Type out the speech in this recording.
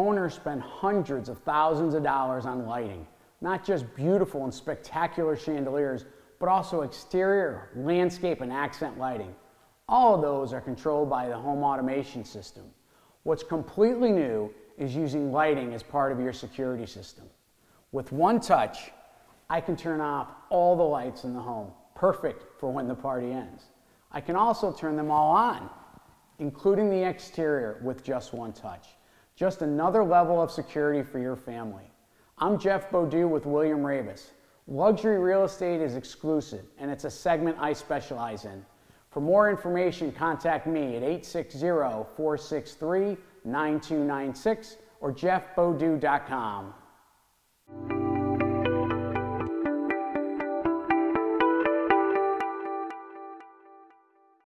owners spend hundreds of thousands of dollars on lighting, not just beautiful and spectacular chandeliers, but also exterior, landscape, and accent lighting. All of those are controlled by the home automation system. What's completely new is using lighting as part of your security system. With one touch, I can turn off all the lights in the home, perfect for when the party ends. I can also turn them all on, including the exterior with just one touch. Just another level of security for your family. I'm Jeff Bodeau with William Raveis. Luxury real estate is exclusive, and it's a segment I specialize in. For more information, contact me at 860 463 9296 or jeffbodeau.com.